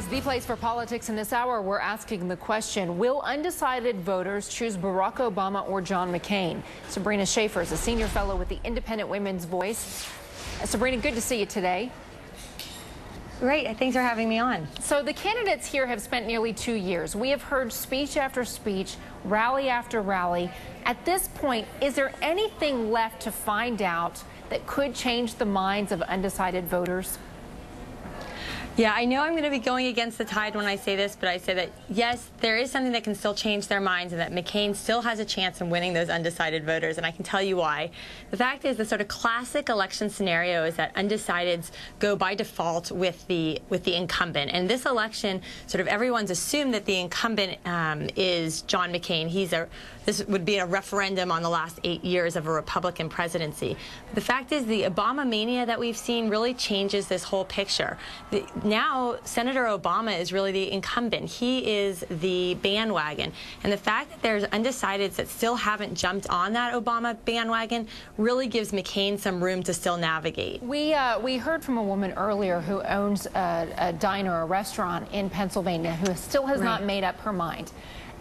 is the place for politics. In this hour, we're asking the question Will undecided voters choose Barack Obama or John McCain? Sabrina Schaeffer is a senior fellow with the Independent Women's Voice. Uh, Sabrina, good to see you today. Great. Thanks for having me on. So, the candidates here have spent nearly two years. We have heard speech after speech, rally after rally. At this point, is there anything left to find out that could change the minds of undecided voters? Yeah, I know I'm going to be going against the tide when I say this, but I say that yes, there is something that can still change their minds and that McCain still has a chance in winning those undecided voters, and I can tell you why. The fact is the sort of classic election scenario is that undecideds go by default with the with the incumbent. And this election, sort of everyone's assumed that the incumbent um, is John McCain. He's a this would be a referendum on the last eight years of a Republican presidency. The fact is the Obama mania that we've seen really changes this whole picture. The, now Senator Obama is really the incumbent. He is the bandwagon. And the fact that there's undecideds that still haven't jumped on that Obama bandwagon really gives McCain some room to still navigate. We, uh, we heard from a woman earlier who owns a, a diner, a restaurant in Pennsylvania, who still has right. not made up her mind.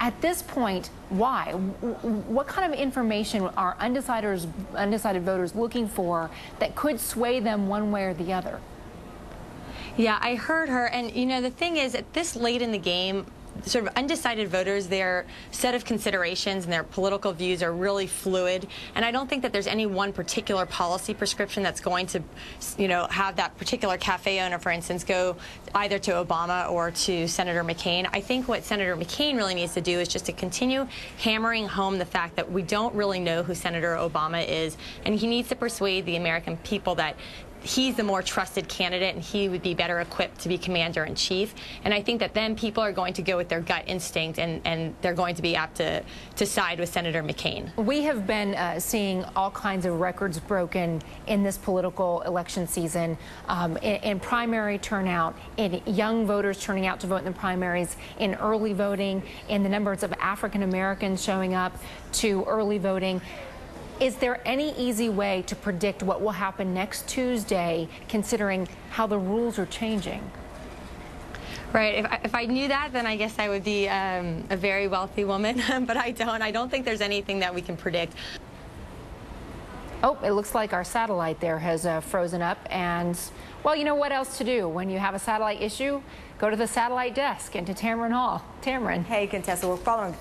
At this point, why? What kind of information are undecided, undecided voters looking for that could sway them one way or the other? Yeah, I heard her. And, you know, the thing is, at this late in the game, sort of undecided voters, their set of considerations and their political views are really fluid. And I don't think that there's any one particular policy prescription that's going to, you know, have that particular cafe owner, for instance, go either to Obama or to Senator McCain. I think what Senator McCain really needs to do is just to continue hammering home the fact that we don't really know who Senator Obama is. And he needs to persuade the American people that he's the more trusted candidate and he would be better equipped to be commander in chief. And I think that then people are going to go with their gut instinct and, and they're going to be apt to, to side with Senator McCain. We have been uh, seeing all kinds of records broken in this political election season um, in, in, primary turnout, in young voters turning out to vote in the primaries, in early voting, in the numbers of African Americans showing up to early voting. Is there any easy way to predict what will happen next Tuesday, considering how the rules are changing? Right. If I, if I knew that, then I guess I would be um, a very wealthy woman, but I don't. I don't think there's anything that we can predict. Oh, it looks like our satellite there has uh, frozen up. And, well, you know what else to do when you have a satellite issue? Go to the satellite desk and to Tamron Hall. Tamron. Hey, Contessa, we're following